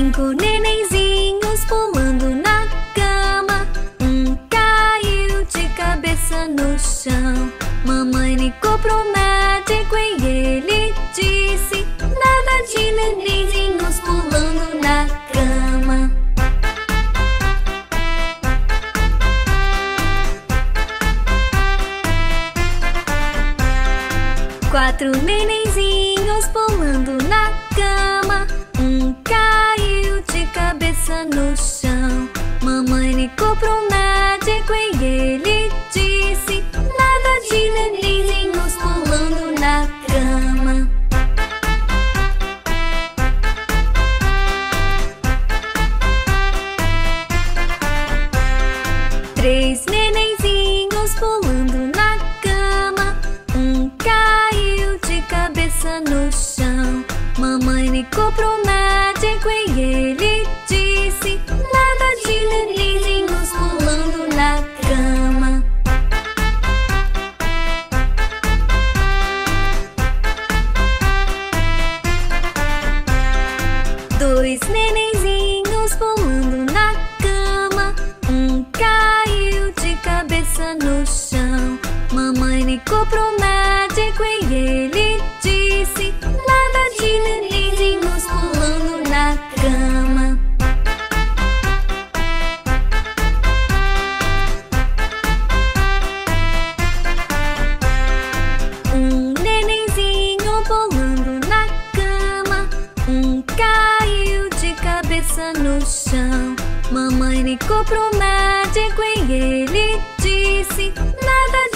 Cinco nenenzinhos pulando na cama. Um caiu de cabeça no chão. Mamãe ligou pro médico e ele disse Nada de nenenzinhos pulando na cama. Quatro nenenzinhos pulando na cama. No chão. Mamãe ligou pro médico e ele disse: Nada de nenenzinhos pulando na cama. Três nenenzinhos pulando na cama. Um caiu de cabeça no chão. Mamãe ligou pro médico e ele Dois nenenzinhos pulando na cama. Um caiu de cabeça no chão. Mamãe ligou pro médico e ele disse: cabeça no chão. Mamãe ligou pro médico e ele disse: Nada